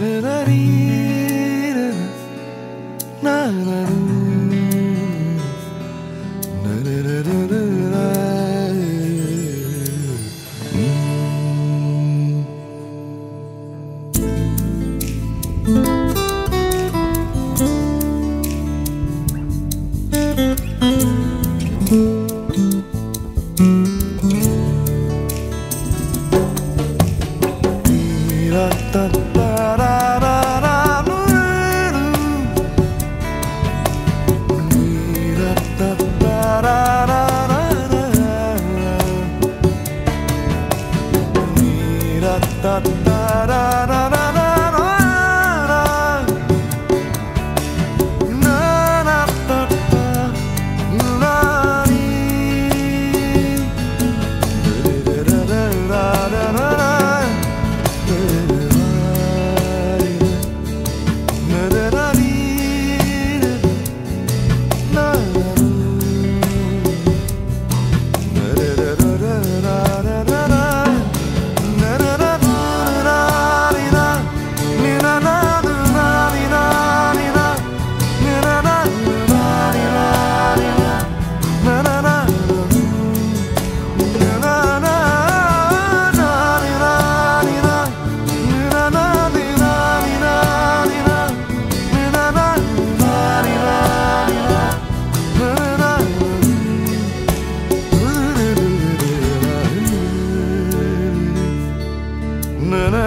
da da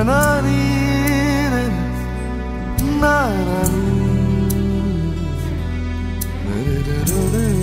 na na na na